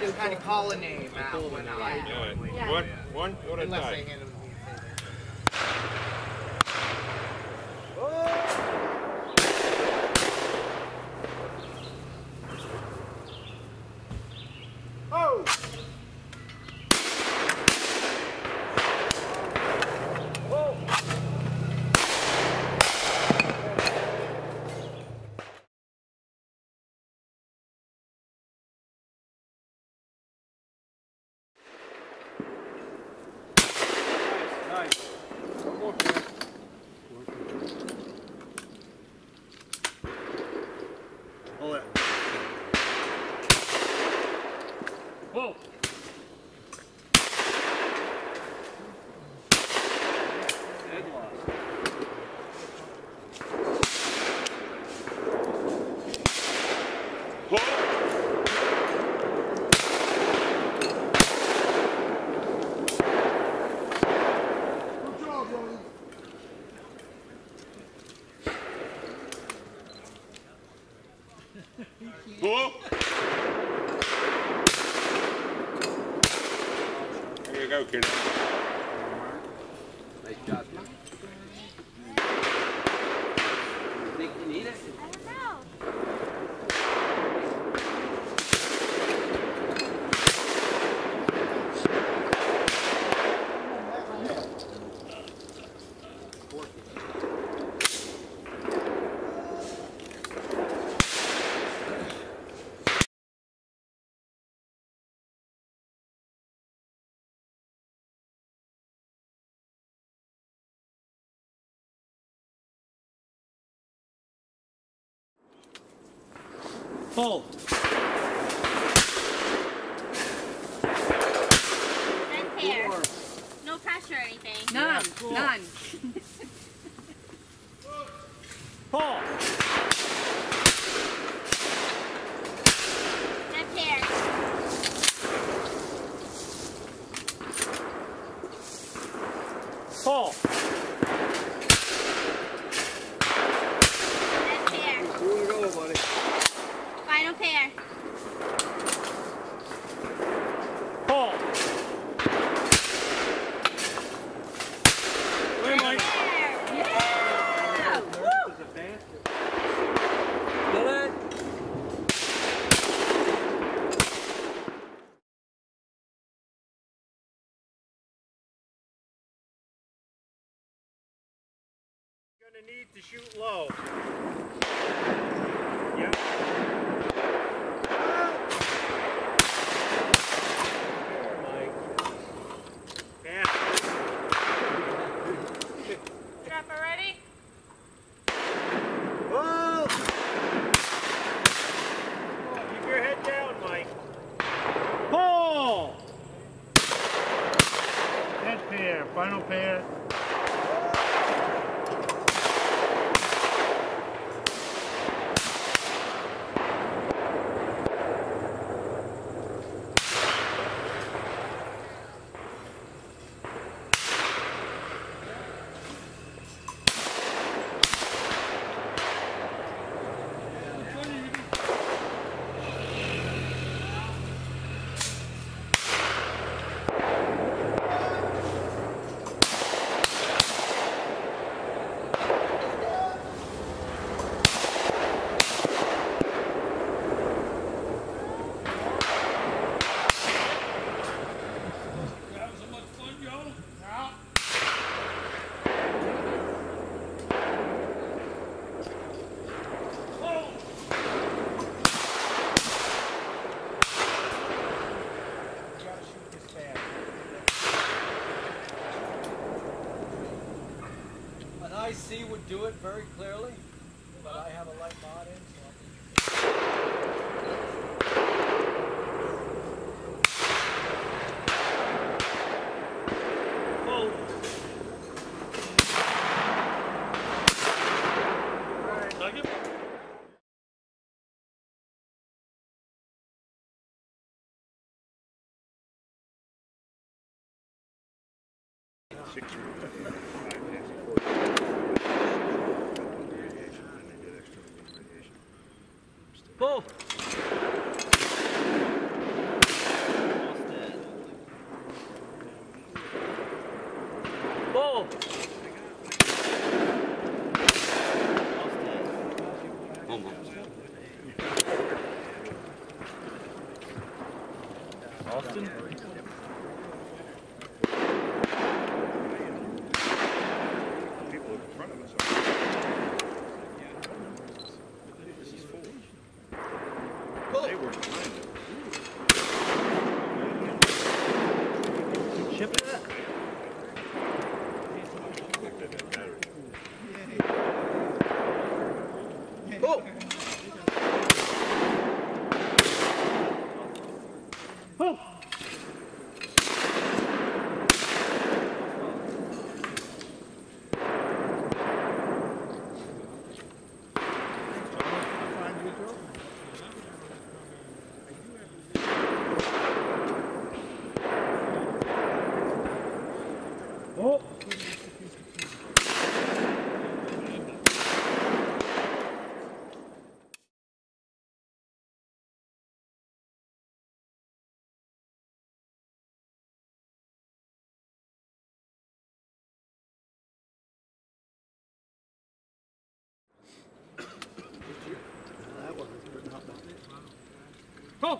Just kind of call a name out when I. One, one, a time. go. Who? go, kiddo. Hold. Hair. No pressure or anything. None. Yeah, cool. None. Pull. need to shoot low. Would do it very clearly, but I have a light mod in, so I'll be... Six. Bull. 走。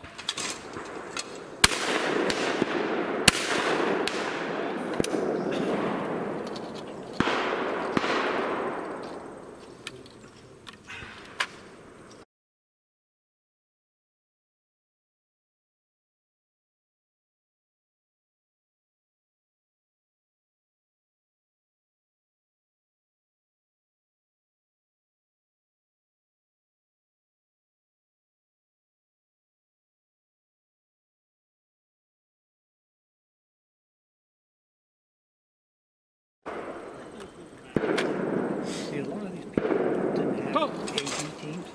Go. aging teams.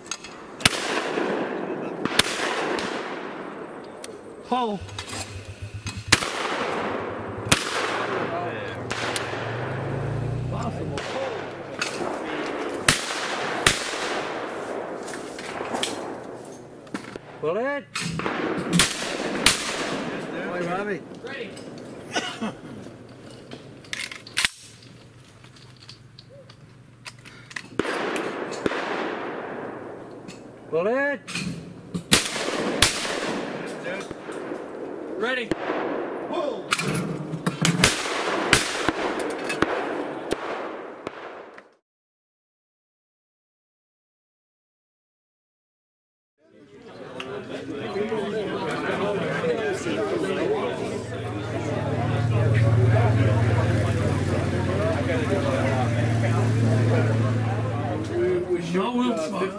Hull. Possible. Bullet. Boy, Robbie. Ready.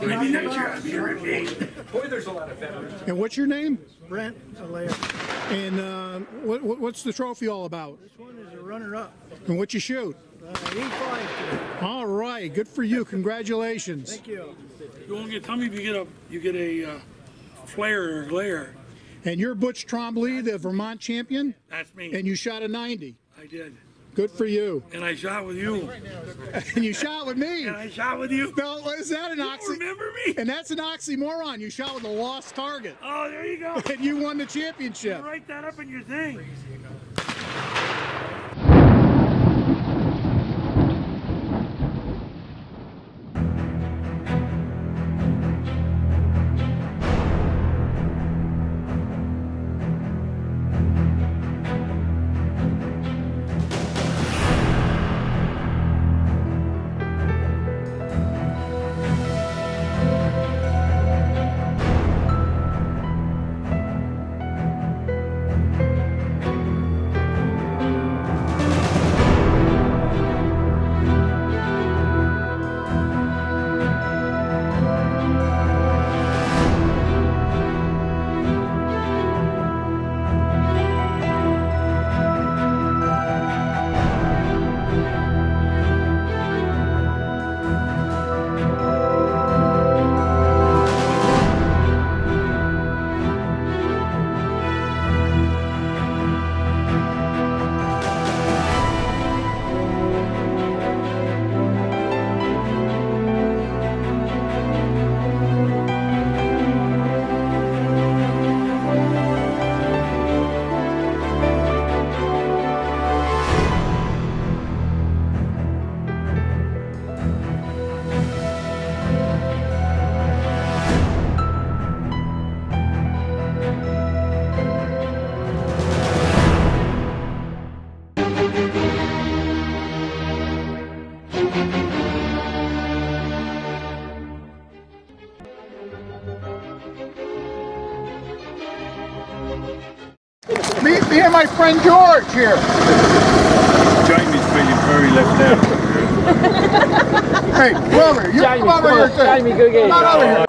Maybe next year I'll be here at. Boy, there's a lot of veterans. And what's your name? Brent Alaire. And uh, what, what, what's the trophy all about? This one is a runner-up. And what you shoot? Uh, 85 today. All right, good for you. Congratulations. Thank you. You won't get, tummy if you get a, you get a uh, flare or a glare. And you're Butch Trombley, the Vermont champion, That's me. and you shot a 90. I did. Good for you. And I shot with you. And you shot with me. And I shot with you. No, is that an You oxy? remember me? And that's an oxymoron. You shot with a lost target, Oh, there you go. and you won the championship. Write that up in your thing. My friend George here. Jamie's feeling very left out. Hey, Wilmer, you come over here. Jamie, go get Come on over here.